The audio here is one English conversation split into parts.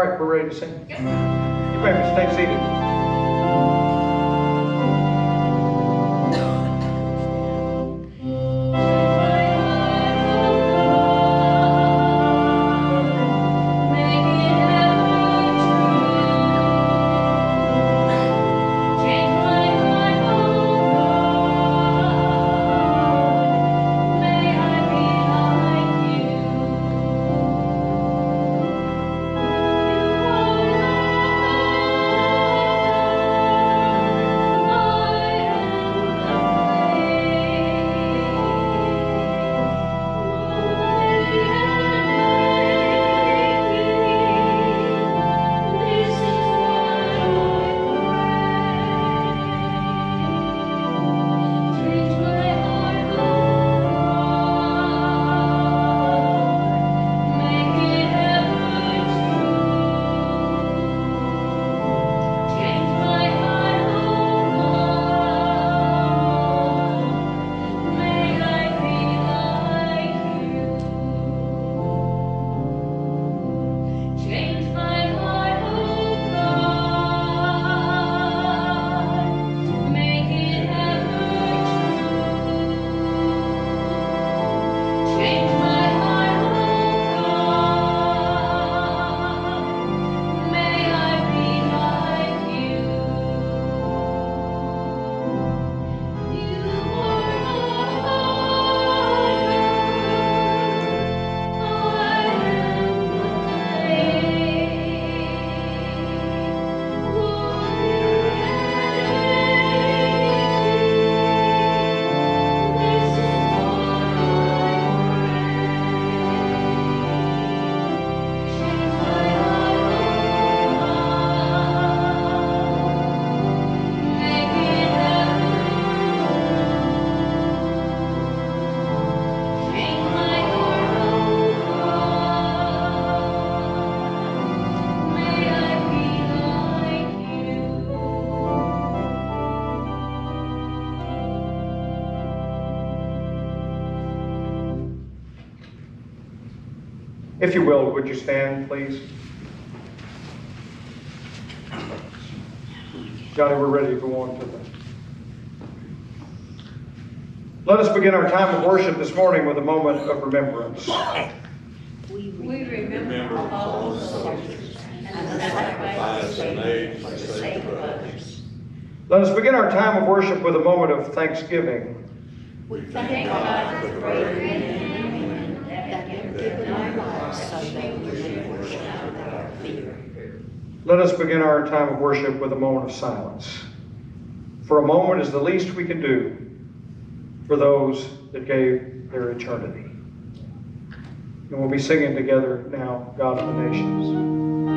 right, we're ready to sing. You may stay seated. If you will, would you stand, please? Johnny, we're ready to go on to the. Let us begin our time of worship this morning with a moment of remembrance. We remember all the soldiers and the sacrifices made for the sake of others. Let us begin our time of worship with a moment of thanksgiving. We thank God for the brave men and women that have given their lives so that we may worship without fear. Let us begin our time of worship with a moment of silence. For a moment is the least we can do for those that gave their eternity. And we'll be singing together now, God of the Nations.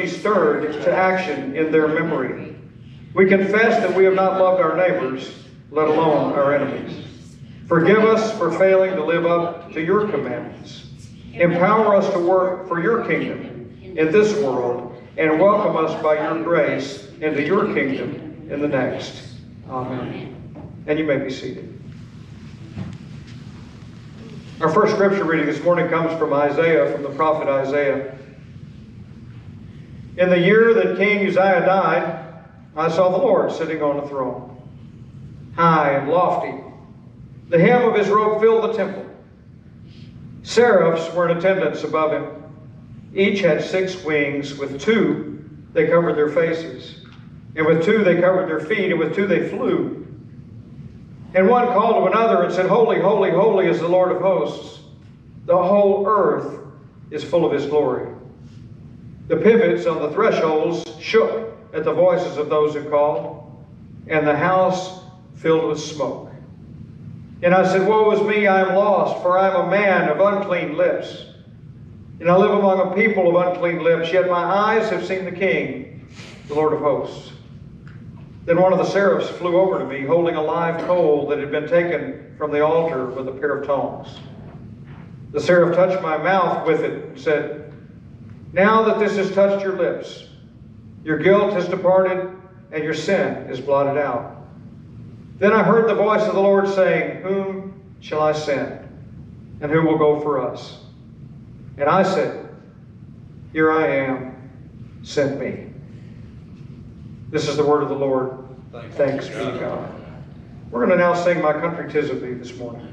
Be stirred to action in their memory. We confess that we have not loved our neighbors, let alone our enemies. Forgive us for failing to live up to your commandments. Empower us to work for your kingdom in this world and welcome us by your grace into your kingdom in the next. Amen. And you may be seated. Our first scripture reading this morning comes from Isaiah, from the prophet Isaiah. In the year that King Uzziah died, I saw the Lord sitting on a throne, high and lofty. The hem of his robe filled the temple. Seraphs were in attendance above him. Each had six wings. With two, they covered their faces. And with two, they covered their feet. And with two, they flew. And one called to another and said, Holy, holy, holy is the Lord of hosts. The whole earth is full of his glory. The pivots on the thresholds shook at the voices of those who called, and the house filled with smoke. And I said, Woe is me, I am lost, for I am a man of unclean lips. And I live among a people of unclean lips, yet my eyes have seen the King, the Lord of hosts. Then one of the seraphs flew over to me, holding a live coal that had been taken from the altar with a pair of tongs. The seraph touched my mouth with it and said, Now that this has touched your lips, your guilt has departed and your sin is blotted out. Then I heard the voice of the Lord saying, Whom shall I send? And who will go for us? And I said, Here I am, send me. This is the word of the Lord. Thanks be to God. We're going to now sing My Country Tis of Thee this morning.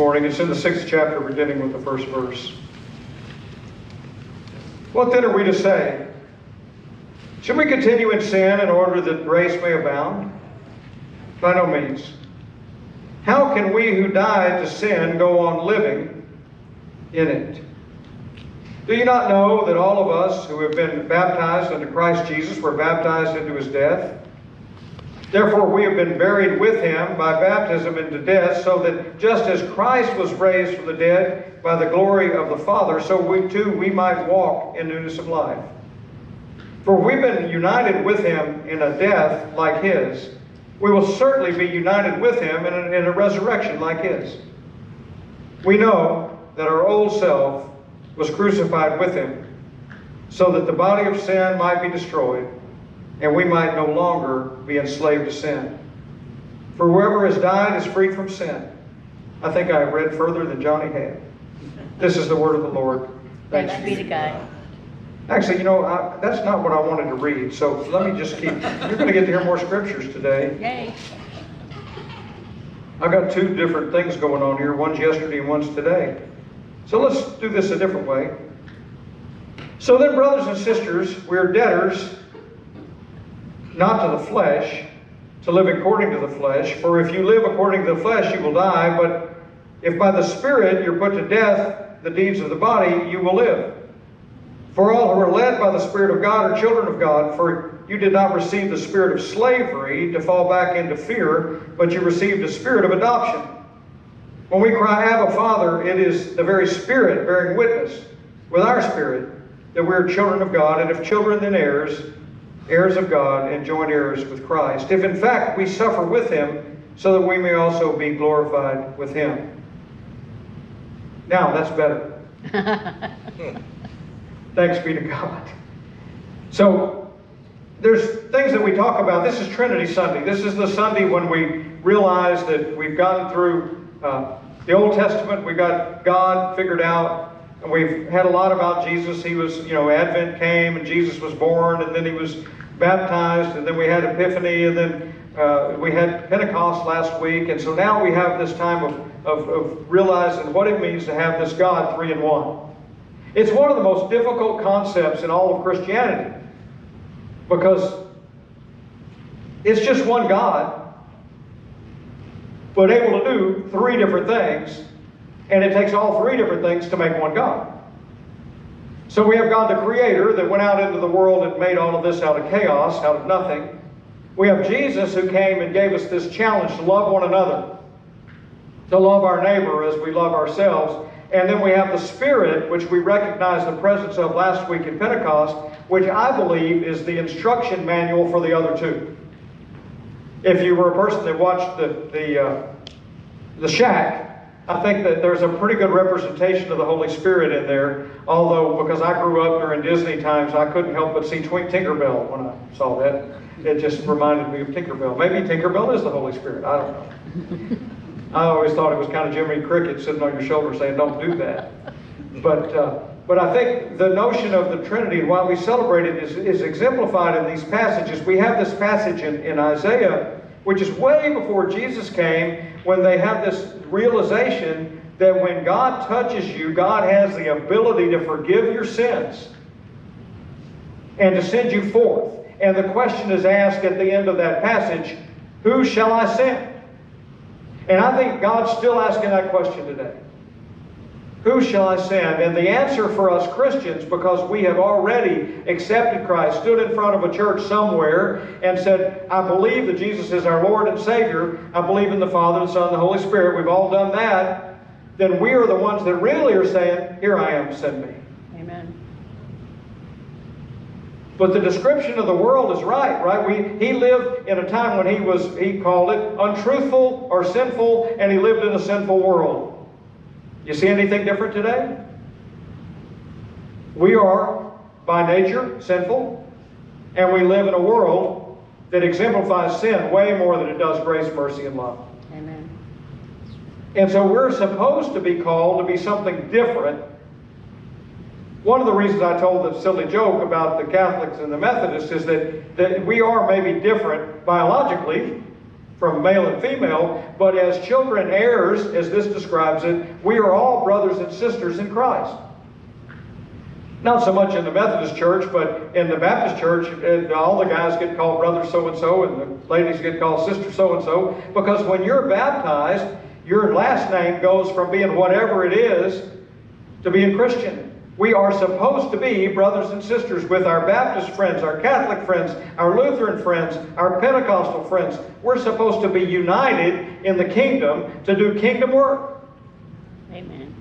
Morning. It's in the sixth chapter, beginning with the first verse. What then are we to say? Should we continue in sin in order that grace may abound? By no means. How can we who died to sin go on living in it? Do you not know that all of us who have been baptized into Christ Jesus were baptized into his death? Therefore, we have been buried with him by baptism into death, so that just as Christ was raised from the dead by the glory of the Father, so we too we might walk in newness of life. For we've been united with him in a death like his, we will certainly be united with him in a, in a resurrection like his. We know that our old self was crucified with him, so that the body of sin might be destroyed and we might no longer be enslaved to sin. For whoever has died is freed from sin. I think I have read further than Johnny had. This is the word of the Lord. Thanks be to God. Actually, you know, I, that's not what I wanted to read, so let me just keep. You're going to get to hear more scriptures today. Yay. I've got two different things going on here. One's yesterday and one's today. So let's do this a different way. So then, brothers and sisters, we're debtors, not to the flesh, to live according to the flesh. For if you live according to the flesh, you will die. But if by the Spirit you're put to death the deeds of the body, you will live. For all who are led by the Spirit of God are children of God. For you did not receive the spirit of slavery to fall back into fear, but you received a spirit of adoption. When we cry, Abba, Father, it is the very Spirit bearing witness with our spirit that we're children of God, and if children, then heirs, heirs of God, and joint heirs with Christ. If in fact we suffer with him, so that we may also be glorified with him. Now, that's better. Thanks be to God. So, there's things that we talk about. This is Trinity Sunday. This is the Sunday when we realize that we've gotten through uh, the Old Testament, we've got God figured out, we've had a lot about Jesus. He was, you know, Advent came, and Jesus was born, and then he was baptized, and then we had Epiphany, and then uh, we had Pentecost last week, and so now we have this time of, of, of realizing what it means to have this God three in one. It's one of the most difficult concepts in all of Christianity because it's just one God, but able to do three different things, and it takes all three different things to make one God. So we have God the Creator that went out into the world and made all of this out of chaos, out of nothing. We have Jesus who came and gave us this challenge to love one another, to love our neighbor as we love ourselves. And then we have the Spirit, which we recognize the presence of last week in Pentecost, which I believe is the instruction manual for the other two. If you were a person that watched the, the, uh, the Shack, I think that there's a pretty good representation of the Holy Spirit in there. Although, because I grew up during Disney times, I couldn't help but see Twink Tinkerbell when I saw that. It just reminded me of Tinkerbell. Maybe Tinkerbell is the Holy Spirit. I don't know. I always thought it was kind of Jimmy Cricket sitting on your shoulder saying, don't do that. But, uh, but I think the notion of the Trinity and why we celebrate it is, is exemplified in these passages. We have this passage in, in Isaiah, which is way before Jesus came, when they have this realization that when God touches you, God has the ability to forgive your sins and to send you forth. And the question is asked at the end of that passage, who shall I send? And I think God's still asking that question today. Who shall I send? And the answer for us Christians, because we have already accepted Christ, stood in front of a church somewhere and said, I believe that Jesus is our Lord and Savior. I believe in the Father, the Son, and the Holy Spirit. We've all done that. Then we are the ones that really are saying, Here I am, send me. Amen. But the description of the world is right, right? We, he lived in a time when he was, he called it untruthful or sinful, and he lived in a sinful world. You see anything different today? We are, by nature, sinful, and we live in a world that exemplifies sin way more than it does grace, mercy, and love. Amen. And so we're supposed to be called to be something different. One of the reasons I told the silly joke about the Catholics and the Methodists is that, that we are maybe different biologically from male and female, but as children heirs, as this describes it, we are all brothers and sisters in Christ. Not so much in the Methodist church, but in the Baptist church, all the guys get called brother so and so, and the ladies get called sister so and so, because when you're baptized, your last name goes from being whatever it is to being Christian. We are supposed to be brothers and sisters with our Baptist friends, our Catholic friends, our Lutheran friends, our Pentecostal friends. We're supposed to be united in the kingdom to do kingdom work. Amen.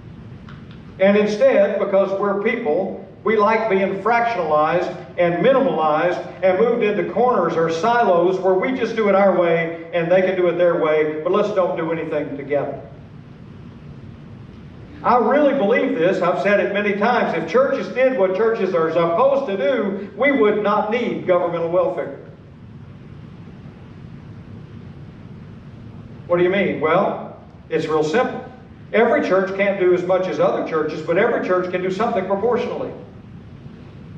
And instead, because we're people, we like being fractionalized and minimalized and moved into corners or silos where we just do it our way and they can do it their way, but let's don't do anything together. I really believe this. I've said it many times. If churches did what churches are supposed to do, we would not need governmental welfare. What do you mean? Well, it's real simple. Every church can't do as much as other churches, but every church can do something proportionally.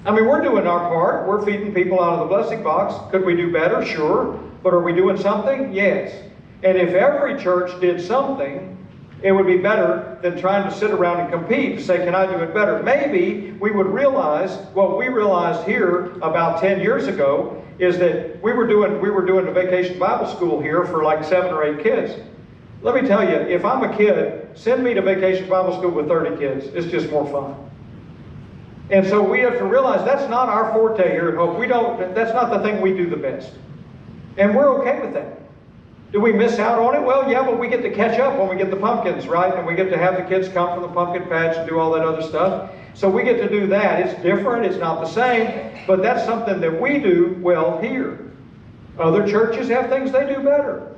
I mean, we're doing our part. We're feeding people out of the blessing box. Could we do better? Sure. But are we doing something? Yes. And if every church did something, it would be better than trying to sit around and compete to say, can I do it better? Maybe we would realize what we realized here about 10 years ago is that we were doing we were doing a vacation Bible school here for like seven or eight kids. Let me tell you, if I'm a kid, send me to vacation Bible school with 30 kids. It's just more fun. And so we have to realize that's not our forte here at Hope. We don't that's not the thing we do the best. And we're okay with that. Do we miss out on it? Well, yeah, but we get to catch up when we get the pumpkins, right? And we get to have the kids come from the pumpkin patch and do all that other stuff. So we get to do that. It's different, it's not the same, but that's something that we do well here. Other churches have things they do better.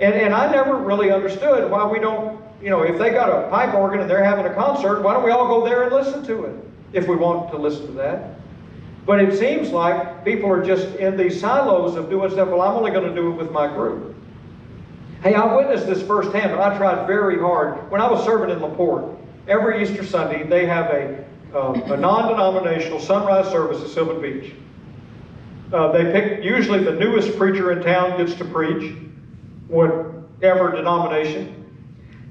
And, and I never really understood why we don't, you know, if they got a pipe organ and they're having a concert, why don't we all go there and listen to it if we want to listen to that? But it seems like people are just in these silos of doing stuff. Well, I'm only going to do it with my group. Hey, I witnessed this firsthand, but I tried very hard. When I was serving in La Porte, every Easter Sunday they have a, um, a non-denominational sunrise service at Sylvan Beach. Uh, they pick usually the newest preacher in town gets to preach, whatever denomination,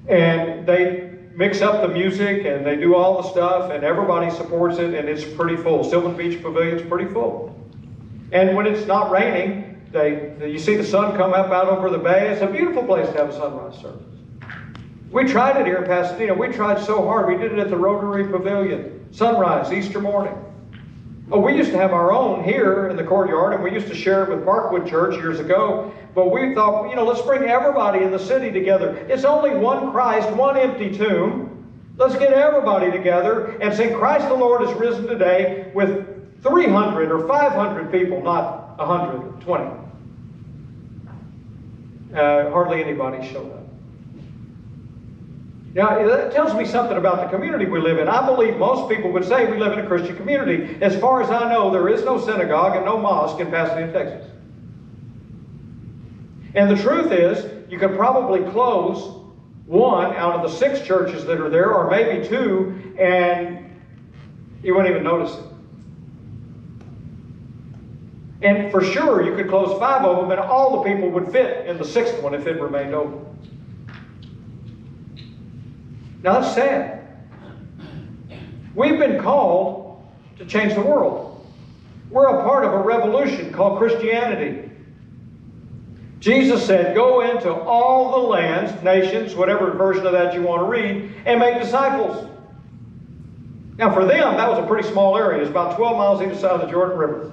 and they mix up the music and they do all the stuff, and everybody supports it, and it's pretty full. Sylvan Beach Pavilion's pretty full. And when it's not raining, they, you see the sun come up out over the bay. It's a beautiful place to have a sunrise service. We tried it here in Pasadena. We tried so hard. We did it at the Rotary Pavilion, sunrise, Easter morning. Oh, we used to have our own here in the courtyard, and we used to share it with Parkwood Church years ago. But we thought, you know, let's bring everybody in the city together. It's only one Christ, one empty tomb. Let's get everybody together and sing Christ the Lord is risen today with 300 or 500 people, not 120. Uh, hardly anybody showed up. Now, that tells me something about the community we live in. I believe most people would say we live in a Christian community. As far as I know, there is no synagogue and no mosque in Pasadena, Texas. And the truth is, you could probably close one out of the six churches that are there, or maybe two, and you wouldn't even notice it. And for sure, you could close five of them, and all the people would fit in the sixth one if it remained open. Now, that's sad. We've been called to change the world. We're a part of a revolution called Christianity. Jesus said, Go into all the lands, nations, whatever version of that you want to read, and make disciples. Now, for them, that was a pretty small area. It's about 12 miles either side of the Jordan River.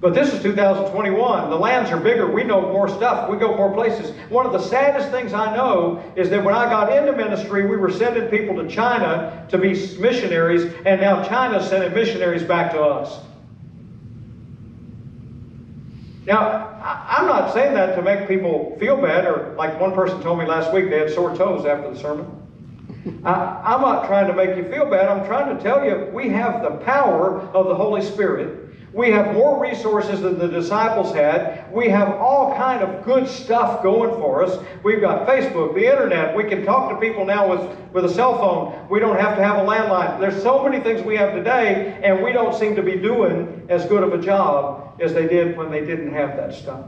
But this is 2021. The lands are bigger. We know more stuff. We go more places. One of the saddest things I know is that when I got into ministry, we were sending people to China to be missionaries, and now China's sending missionaries back to us. Now, I'm not saying that to make people feel bad, or like one person told me last week they had sore toes after the sermon. I, am not trying to make you feel bad. I'm trying to tell you we have the power of the Holy Spirit we have more resources than the disciples had. We have all kind of good stuff going for us. We've got Facebook, the internet. We can talk to people now with, with a cell phone. We don't have to have a landline. There's so many things we have today, and we don't seem to be doing as good of a job as they did when they didn't have that stuff.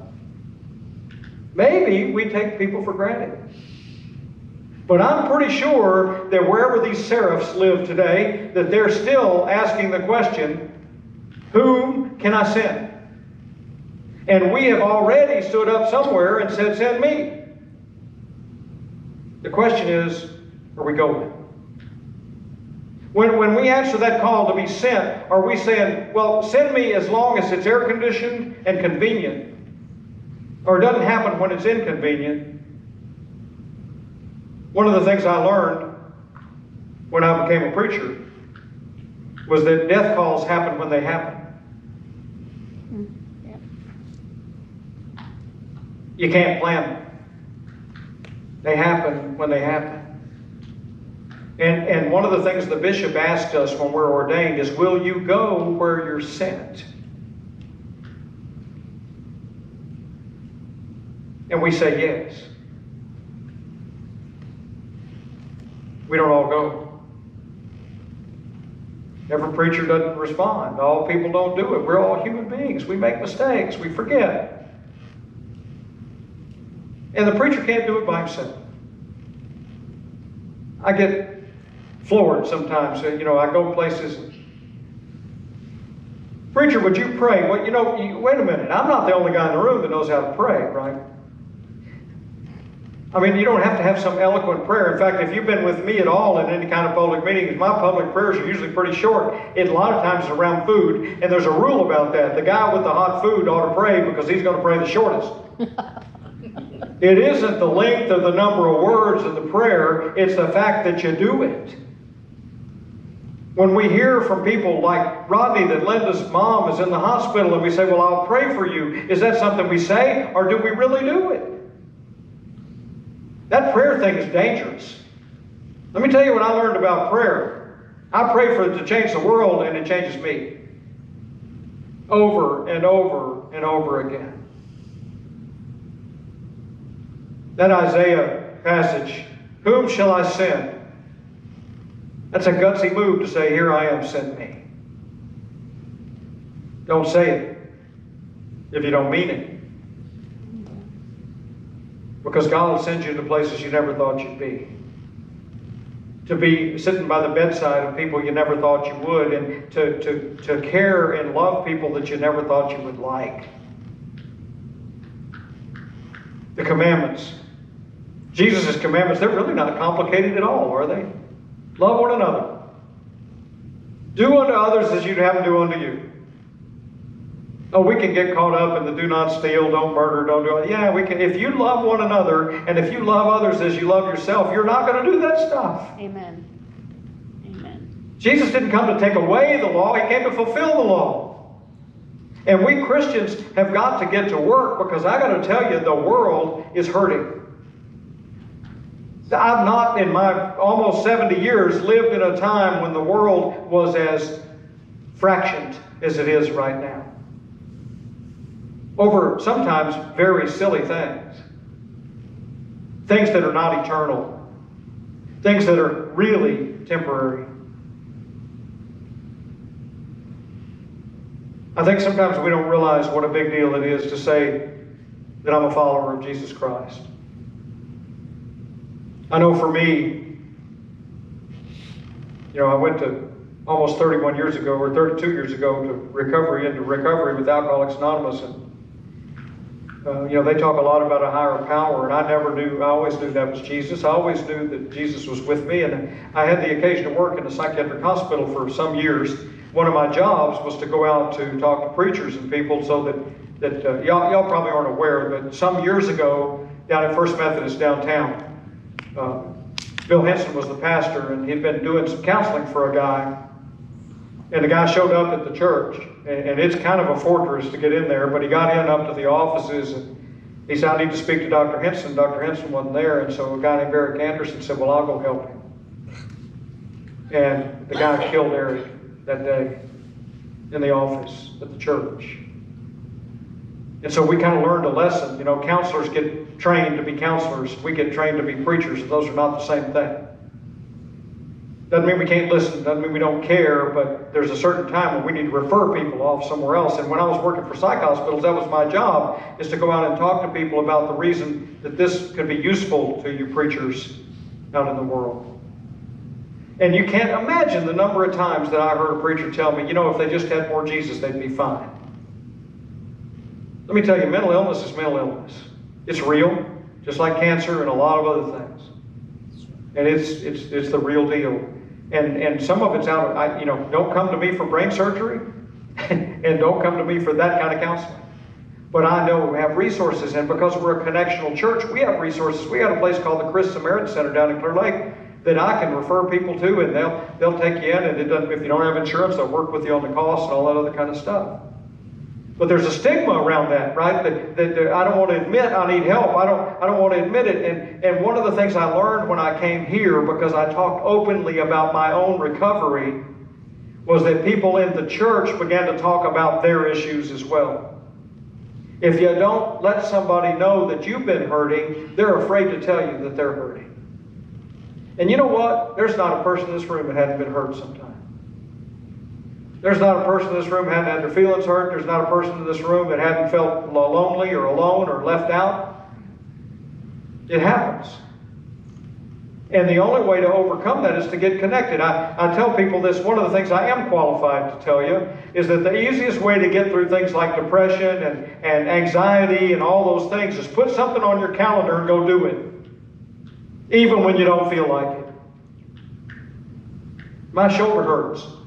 Maybe we take people for granted. But I'm pretty sure that wherever these seraphs live today, that they're still asking the question, whom can I send? And we have already stood up somewhere and said, Send me. The question is, are we going? When, when we answer that call to be sent, are we saying, well, send me as long as it's air conditioned and convenient? Or it doesn't happen when it's inconvenient? One of the things I learned when I became a preacher was that death calls happen when they happen. You can't plan them. They happen when they happen. And, and one of the things the bishop asked us when we're ordained is, will you go where you're sent? And we say yes. We don't all go. Every preacher doesn't respond. All people don't do it. We're all human beings. We make mistakes. We forget. And the preacher can't do it by himself. I get floored sometimes. Uh, you know, I go places. Preacher, would you pray? Well, you know, you, wait a minute. I'm not the only guy in the room that knows how to pray, right? I mean, you don't have to have some eloquent prayer. In fact, if you've been with me at all in any kind of public meetings, my public prayers are usually pretty short. It a lot of times it's around food, and there's a rule about that. The guy with the hot food ought to pray because he's going to pray the shortest. it isn't the length of the number of words of the prayer, it's the fact that you do it. When we hear from people like Rodney that Linda's mom is in the hospital and we say, Well, I'll pray for you, is that something we say or do we really do it? That prayer thing is dangerous. Let me tell you what I learned about prayer. I pray for it to change the world, and it changes me. Over and over and over again. That Isaiah passage, whom shall I send? That's a gutsy move to say, Here I am, send me. Don't say it if you don't mean it. Because God will send you to places you never thought you'd be. To be sitting by the bedside of people you never thought you would, and to, to, to care and love people that you never thought you would like. The commandments. Jesus' commandments, they're really not complicated at all, are they? Love one another. Do unto others as you'd have them do unto you. Oh, we can get caught up in the do not steal, don't murder, don't do it. Yeah, we can. If you love one another and if you love others as you love yourself, you're not going to do that stuff. Amen. Amen. Jesus didn't come to take away the law, He came to fulfill the law. And we Christians have got to get to work because I got to tell you, the world is hurting. I've not, in my almost 70 years, lived in a time when the world was as fractioned as it is right now over sometimes very silly things. Things that are not eternal. Things that are really temporary. I think sometimes we don't realize what a big deal it is to say that I'm a follower of Jesus Christ. I know for me, you know, I went to almost 31 years ago or 32 years ago to recovery into recovery with Alcoholics Anonymous and uh, you know, they talk a lot about a higher power, and I never knew, I always knew that was Jesus. I always knew that Jesus was with me, and I had the occasion to work in a psychiatric hospital for some years. One of my jobs was to go out to talk to preachers and people so that, that uh, y'all, y'all probably aren't aware, but some years ago down at First Methodist downtown, uh, Bill Henson was the pastor, and he'd been doing some counseling for a guy and the guy showed up at the church, and, and, it's kind of a fortress to get in there, but he got in up to the offices, and he said, I need to speak to Dr. Henson. Dr. Henson wasn't there, and so a guy named Eric Anderson said, Well, I'll go help him. And the guy killed Eric that day in the office at the church. And so we kind of learned a lesson. You know, counselors get trained to be counselors, we get trained to be preachers, those are not the same thing. Doesn't mean we can't listen, doesn't mean we don't care, but there's a certain time when we need to refer people off somewhere else. And when I was working for psych hospitals, that was my job, is to go out and talk to people about the reason that this could be useful to you preachers out in the world. And you can't imagine the number of times that I heard a preacher tell me, you know, if they just had more Jesus, they'd be fine. Let me tell you, mental illness is mental illness. It's real, just like cancer and a lot of other things. And it's, it's, it's the real deal. And, and some of it's out of, I, you know, don't come to me for brain surgery and don't come to me for that kind of counseling. But I know we have resources, and because we're a connectional church, we have resources. We got a place called the Krist Samaritan Center down in Clear Lake that I can refer people to, and they'll they'll take you in. And it doesn't, if you don't have insurance, they'll work with you on the cost and all that other kind of stuff. But there's a stigma around that, right? That, that, that I don't want to admit I need help. I don't I don't want to admit it. And and one of the things I learned when I came here, because I talked openly about my own recovery, was that people in the church began to talk about their issues as well. If you don't let somebody know that you've been hurting, they're afraid to tell you that they're hurting. And you know what? There's not a person in this room that hasn't been hurt sometime. There's not a person in this room that hasn't had their feelings hurt. There's not a person in this room that hasn't felt lonely or alone or left out. It happens. And the only way to overcome that is to get connected. I, I tell people this one of the things I am qualified to tell you is that the easiest way to get through things like depression and, and anxiety and all those things is put something on your calendar and go do it, even when you don't feel like it. My shoulder hurts.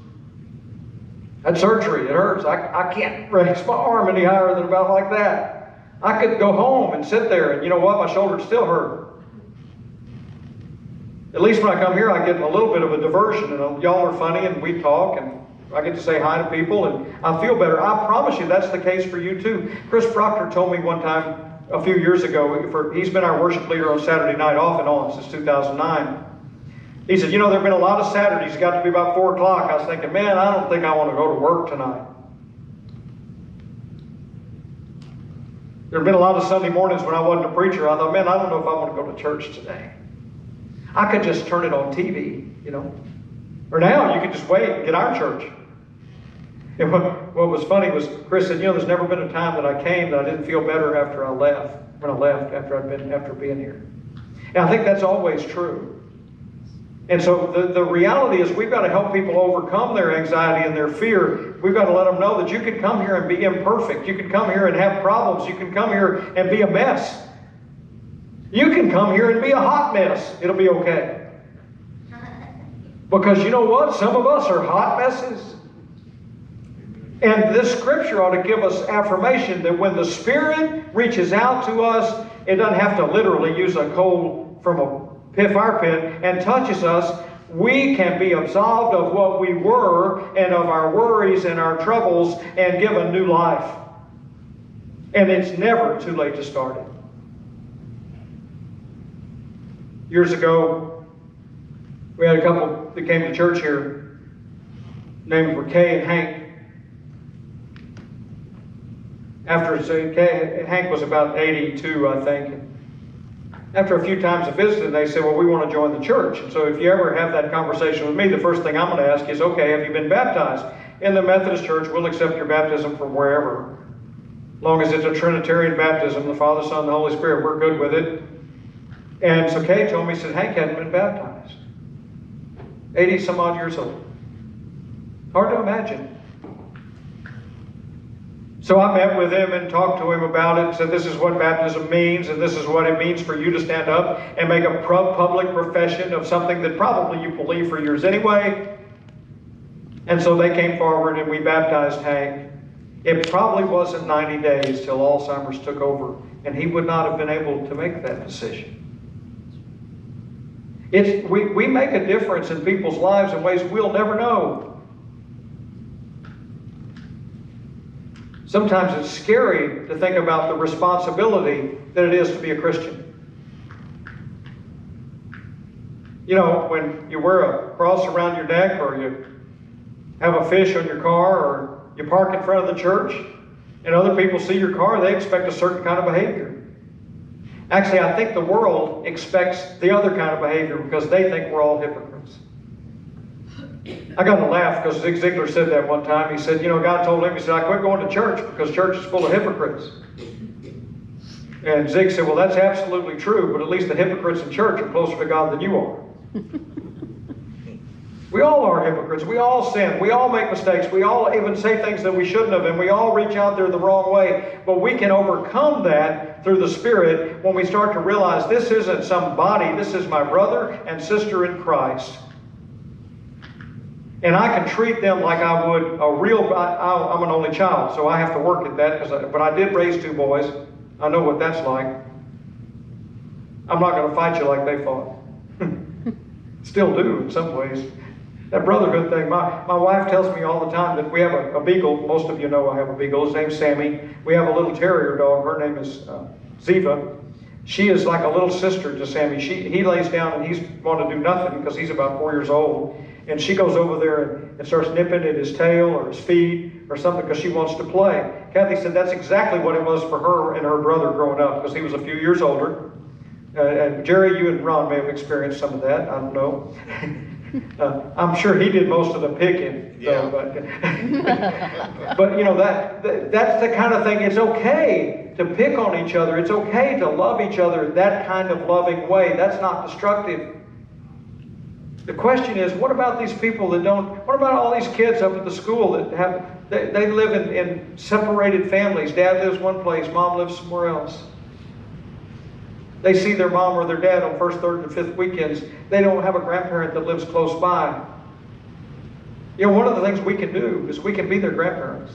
Had surgery, it hurts. I, I can't raise my arm any higher than about like that. I could go home and sit there, and you know what? My shoulder still hurt. At least when I come here, I get a little bit of a diversion, and uh, y'all are funny, and we talk, and I get to say hi to people, and I feel better. I promise you, that's the case for you too. Chris Proctor told me one time a few years ago. For, he's been our worship leader on Saturday night, off and on since 2009. He said, "You know, there have been a lot of Saturdays. Got to be about four o'clock. I was thinking, man, I don't think I want to go to work tonight." There have been a lot of Sunday mornings when I wasn't a preacher. I thought, man, I don't know if I want to go to church today. I could just turn it on TV, you know. Or now you could just wait and get our church. And what, what was funny was Chris said, you know, there's never been a time that I came that I didn't feel better after I left, when I left after I'd been after being here. And I think that's always true. And so the, the reality is we've got to help people overcome their anxiety and their fear. We've got to let them know that you can come here and be imperfect. You can come here and have problems. You can come here and be a mess. You can come here and be a hot mess. It'll be okay. Because you know what? Some of us are hot messes. And this scripture ought to give us affirmation that when the Spirit reaches out to us, it doesn't have to literally use a coal from a fire pit and touches us. We can be absolved of what we were and of our worries and our troubles and given new life. And it's never too late to start it. Years ago, we had a couple that came to church here named were Kay and Hank. After Hank was about 82, I think. After a few times of visiting, they said, Well, we want to join the church. And so if you ever have that conversation with me, the first thing I'm going to ask is, Okay, have you been baptized? In the Methodist Church, we'll accept your baptism from wherever. Long as it's a Trinitarian baptism, the Father, Son, and the Holy Spirit, we're good with it. And so Kay told me, said, Hank hadn't been baptized. 80 some odd years old. Hard to imagine. So I met with him and talked to him about it and said, This is what baptism means, and this is what it means for you to stand up and make a public profession of something that probably you believe for years anyway. And so they came forward and we baptized Hank. It probably wasn't 90 days till Alzheimer's took over, and he would not have been able to make that decision. It's, we, we make a difference in people's lives in ways we'll never know. Sometimes it's scary to think about the responsibility that it is to be a Christian. You know, when you wear a cross around your neck or you have a fish on your car or you park in front of the church and other people see your car, they expect a certain kind of behavior. Actually, I think the world expects the other kind of behavior because they think we're all hypocrites. I got to laugh because Zig Ziglar said that one time. He said, You know, God told him, He said, I quit going to church because church is full of hypocrites. And Zig said, Well, that's absolutely true, but at least the hypocrites in church are closer to God than you are. we all are hypocrites. We all sin. We all make mistakes. We all even say things that we shouldn't have, and we all reach out there the wrong way. But we can overcome that through the Spirit when we start to realize this isn't some body, this is my brother and sister in Christ. And I can treat them like I would a real, I, I'm an only child, so I have to work at that, I- but I did raise two boys. I know what that's like. I'm not gonna fight you like they fought. Still do in some ways. That brotherhood thing, my, my wife tells me all the time that we have a, a beagle. Most of you know I have a beagle. His name's Sammy. We have a little terrier dog. Her name is uh, Ziva. She is like a little sister to Sammy. She, he lays down and he's want to do nothing because he's about four years old. And she goes over there and, and starts nipping at his tail or his feet or something because she wants to play. Kathy said that's exactly what it was for her and her brother growing up because he was a few years older. Uh, and Jerry, you and Ron may have experienced some of that. I don't know. uh, I'm sure he did most of the picking. Yeah. Though, but, but you know that, that that's the kind of thing. It's okay to pick on each other. It's okay to love each other that kind of loving way. That's not destructive. The question is, what about these people that don't? What about all these kids up at the school that have? They, they live in, in separated families. Dad lives one place, mom lives somewhere else. They see their mom or their dad on first, third, and fifth weekends. They don't have a grandparent that lives close by. You know, one of the things we can do is we can be their grandparents.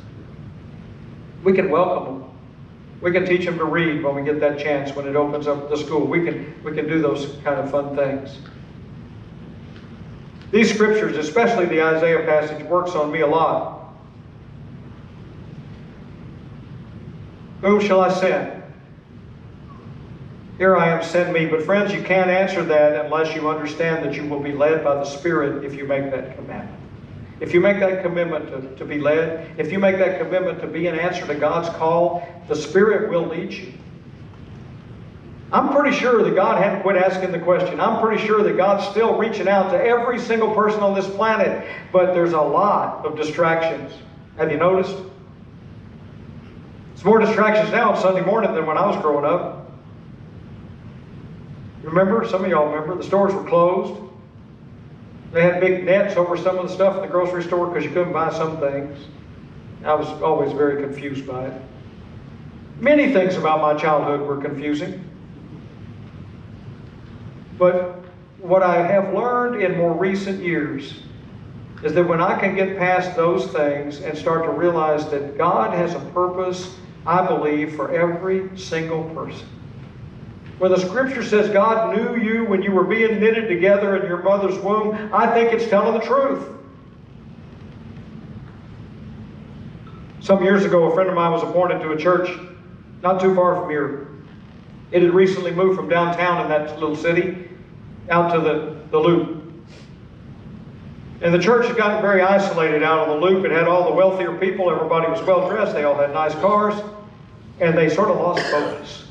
We can welcome them. We can teach them to read when we get that chance, when it opens up the school. We can, we can do those kind of fun things. These scriptures, especially the Isaiah passage, works on me a lot. Whom shall I send? Here I am, send me. But friends, you can't answer that unless you understand that you will be led by the Spirit if you make that commandment. If you make that commitment to, to be led, if you make that commitment to be an answer to God's call, the Spirit will lead you. I'm pretty sure that God hadn't quit asking the question. I'm pretty sure that God's still reaching out to every single person on this planet, but there's a lot of distractions. Have you noticed? It's more distractions now on Sunday morning than when I was growing up. Remember? Some of y'all remember. The stores were closed. They had big nets over some of the stuff in the grocery store because you couldn't buy some things. I was always very confused by it. Many things about my childhood were confusing. But what I have learned in more recent years is that when I can get past those things and start to realize that God has a purpose, I believe, for every single person. When the scripture says God knew you when you were being knitted together in your mother's womb, I think it's telling the truth. Some years ago, a friend of mine was appointed to a church not too far from here. It had recently moved from downtown in that little city out to the, the loop. And the church had gotten very isolated out on the loop. It had all the wealthier people. Everybody was well dressed. They all had nice cars. And they sort of lost focus.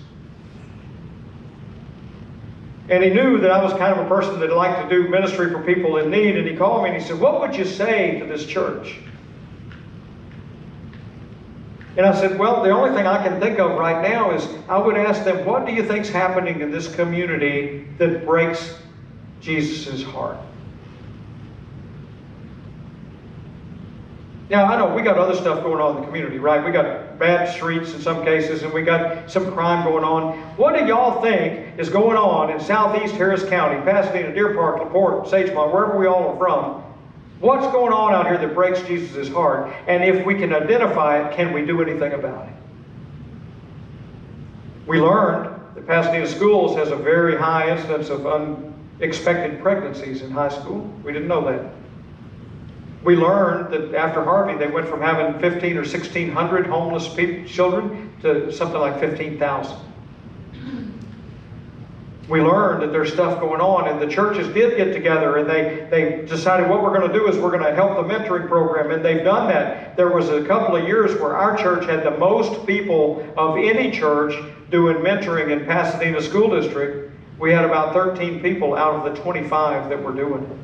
And he knew that I was kind of a person that liked to do ministry for people in need. And he called me and he said, What would you say to this church? And I said, Well, the only thing I can think of right now is I would ask them, What do you think's happening in this community that breaks Jesus' heart? Now, I know we got other stuff going on in the community, right? We got bad streets in some cases, and we got some crime going on. What do y'all think is going on in southeast Harris County, Pasadena, Deer Park, La Porte, Sagemont, wherever we all are from? What's going on out here that breaks Jesus' heart? And if we can identify it, can we do anything about it? We learned that Pasadena Schools has a very high incidence of unexpected pregnancies in high school. We didn't know that. We learned that after Harvey, they went from having 15 or 1,600 homeless people, children to something like 15,000. We learned that there's stuff going on, and the churches did get together and they, they decided what we're going to do is we're going to help the mentoring program, and they've done that. There was a couple of years where our church had the most people of any church doing mentoring in Pasadena School District. We had about 13 people out of the 25 that were doing it.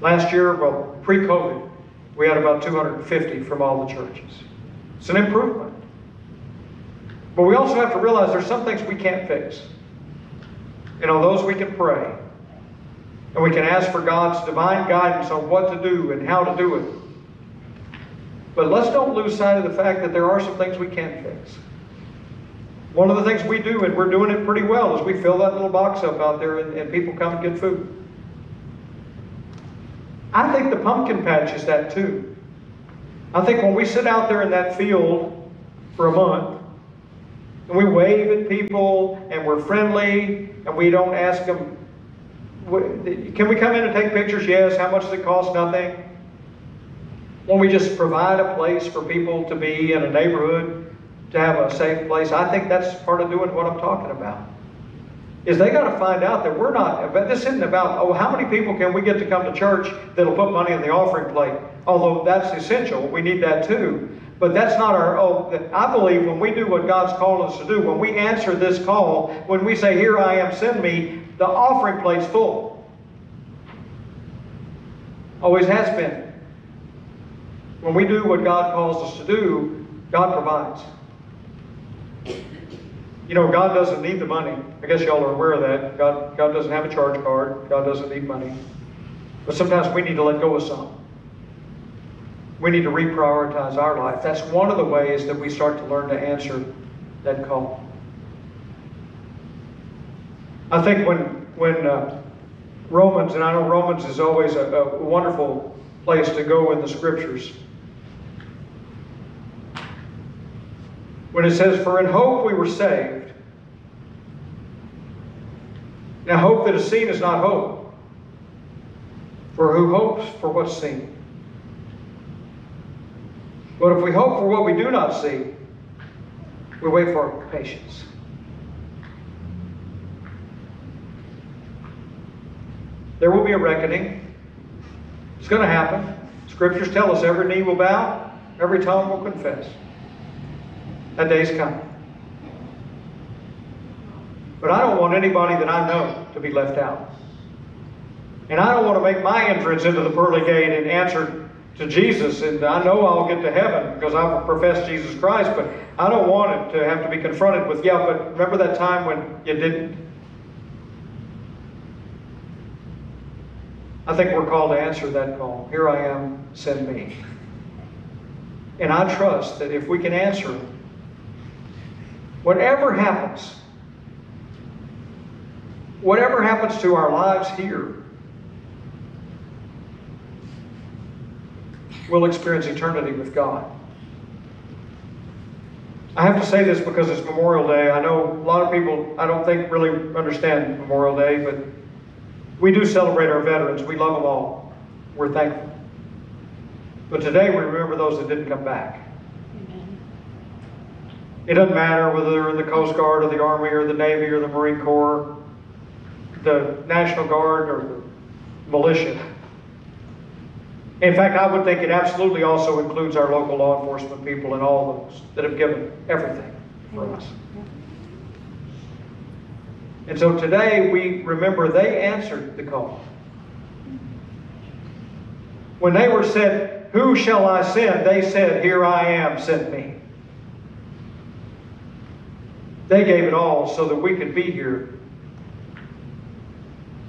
Last year, well, pre COVID, we had about 250 from all the churches. It's an improvement. But we also have to realize there's some things we can't fix. And on those we can pray. And we can ask for God's divine guidance on what to do and how to do it. But let's don't lose sight of the fact that there are some things we can't fix. One of the things we do, and we're doing it pretty well, is we fill that little box up out there and, and people come and get food. I think the pumpkin patch is that too. I think when we sit out there in that field for a month and we wave at people and we're friendly and we don't ask them, can we come in and take pictures? Yes. How much does it cost? Nothing. When we just provide a place for people to be in a neighborhood, to have a safe place, I think that's part of doing what I'm talking about. Is they got to find out that we're not, this isn't about, oh, how many people can we get to come to church that'll put money in the offering plate? Although that's essential, we need that too. But that's not our, oh, I believe when we do what God's called us to do, when we answer this call, when we say, Here I am, send me, the offering plate's full. Always has been. When we do what God calls us to do, God provides. You know, God doesn't need the money. I guess y'all are aware of that. God, God doesn't have a charge card. God doesn't need money. But sometimes we need to let go of some. We need to reprioritize our life. That's one of the ways that we start to learn to answer that call. I think when when uh, Romans, and I know Romans is always a, a wonderful place to go in the scriptures. When it says, For in hope we were saved. Now, hope that is seen is not hope. For who hopes for what's seen? But if we hope for what we do not see, we wait for patience. There will be a reckoning. It's going to happen. Scriptures tell us every knee will bow, every tongue will confess. That day's coming. But I don't want anybody that I know to be left out. And I don't want to make my entrance into the pearly gate and answer to Jesus. And I know I'll get to heaven because I've professed Jesus Christ, but I don't want it to have to be confronted with, yeah, but remember that time when you didn't? I think we're called to answer that call. Here I am, send me. And I trust that if we can answer whatever happens, whatever happens to our lives here, we'll experience eternity with God. I have to say this because it's Memorial Day. I know a lot of people, I don't think, really understand Memorial Day, but we do celebrate our veterans. We love them all. We're thankful. But today we remember those that didn't come back. It doesn't matter whether they're in the Coast Guard or the Army or the Navy or the Marine Corps, the National Guard or the militia. In fact, I would think it absolutely also includes our local law enforcement people and all those that have given everything for us. And so today we remember they answered the call. When they were said, Who shall I send? They said, Here I am, send me. They gave it all so that we could be here.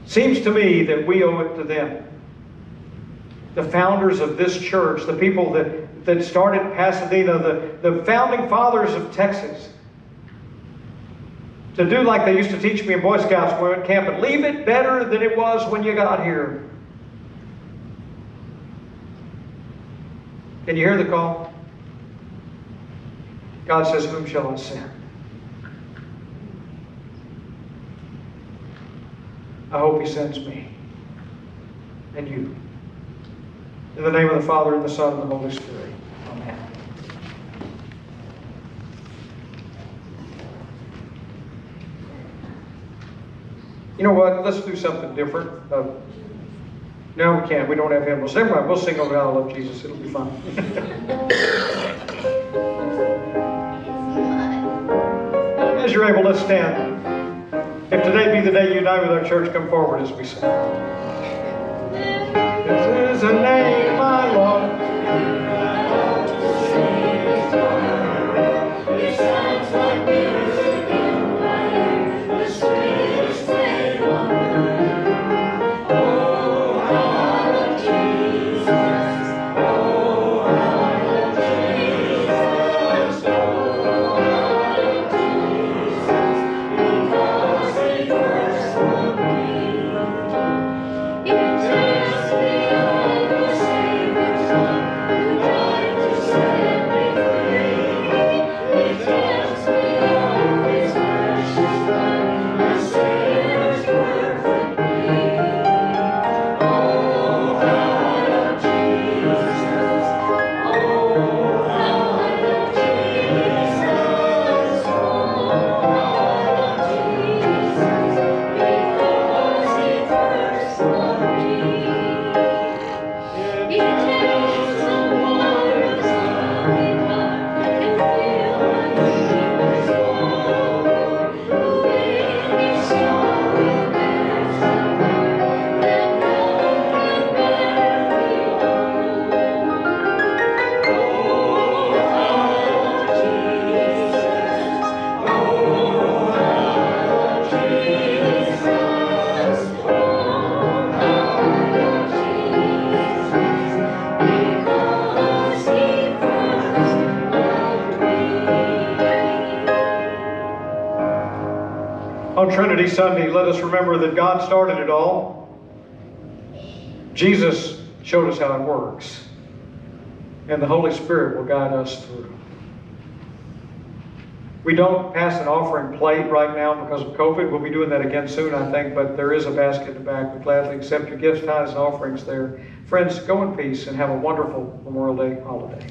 Seems to me that we owe it to them. The founders of this church, the people that, that started Pasadena, the, the founding fathers of Texas, to do like they used to teach me in Boy Scouts when we went camping leave it better than it was when you got here. Can you hear the call? God says, Whom shall I send? I hope He sends me and you. In the name of the Father, and the Son, and the Holy Spirit. Amen. You know what? Let's do something different. Uh, no, we can't. We don't have hymnals. Never mind. We'll sing over I Love Jesus. It'll be fun. As you're able, let's stand. If today be the day you unite with our church, come forward as we sing. This is a name Sunday, let us remember that God started it all. Jesus showed us how it works. And the Holy Spirit will guide us through. We don't pass an offering plate right now because of COVID. We'll be doing that again soon, I think, but there is a basket in the back. We gladly accept your gifts, tithes, and offerings there. Friends, go in peace and have a wonderful Memorial Day holiday.